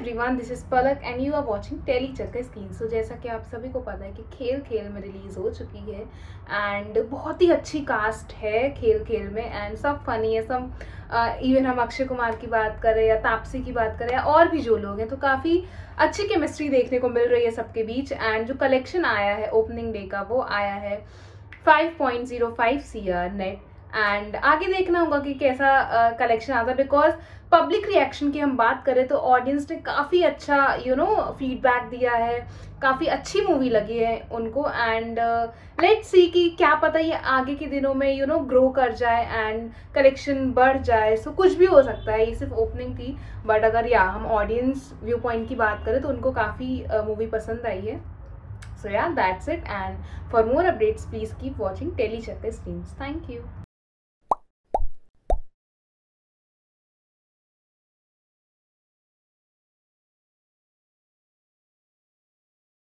Everyone this is Palak and you are watching telly Chakkar screen so जैसा कि आप सभी को पता है कि खेल खेल में रिलीज़ हो चुकी है एंड बहुत ही अच्छी कास्ट है खेल खेल में एंड सब फनी है सब इवन हम अक्षय कुमार की बात करें या तापसी की बात करें या और भी जो लोग हैं तो काफ़ी अच्छी केमिस्ट्री देखने को मिल रही है सबके बीच एंड जो कलेक्शन आया है ओपनिंग डे का वो आया है 5.05 सी आर नेट एंड आगे देखना होगा कि कैसा कलेक्शन आता है बिकॉज़ पब्लिक रिएक्शन की हम बात करें तो ऑडियंस ने काफ़ी अच्छा यू नो फीडबैक दिया है काफ़ी अच्छी मूवी लगी है उनको। एंड लेट सी कि क्या पता ये आगे के दिनों में यू नो ग्रो कर जाए एंड कलेक्शन बढ़ जाए। सो so, कुछ भी हो सकता है ये सिर्फ़ ओपनिंग थी। बट अगर या हम ऑडियंस व्यू पॉइंट की बात करें तो उनको काफ़ी मूवी uh, पसंद आई है। सो या that's it and for more updates please keep watching telly telechecker streams. Thank you.